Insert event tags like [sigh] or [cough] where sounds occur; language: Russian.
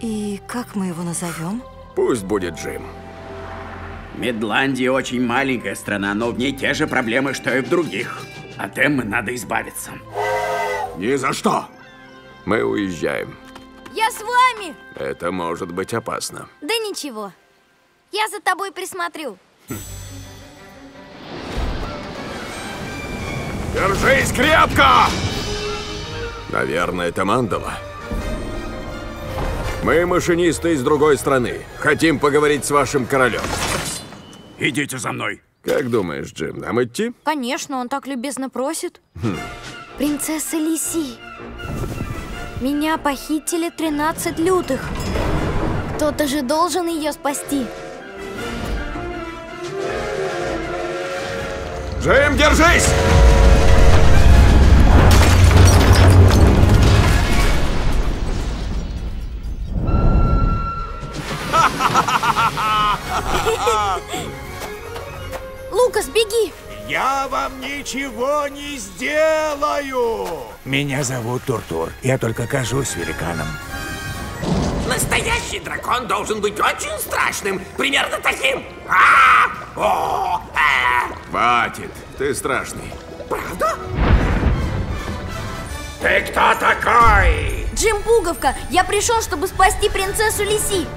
И как мы его назовем? Пусть будет Джим. Медландия очень маленькая страна, но в ней те же проблемы, что и в других. От Эммы надо избавиться. Ни за что! Мы уезжаем. Я с вами! Это может быть опасно. Да ничего. Я за тобой присмотрю. Держись крепко! Наверное, это мандала. Мы машинисты из другой страны. Хотим поговорить с вашим королем. Идите за мной. Как думаешь, Джим, нам идти? Конечно, он так любезно просит. Принцесса Лиси. Меня похитили 13 лютых. Кто-то же должен ее спасти. Джим, держись! [laughs] Лукас, беги! Я вам ничего не сделаю! Меня зовут Туртур. Я только кажусь великаном. Настоящий дракон должен быть очень страшным. Примерно таким. А! А! Хватит, ты страшный. Правда? Ты кто такой? Джим Пуговка, я пришел, чтобы спасти принцессу Лиси.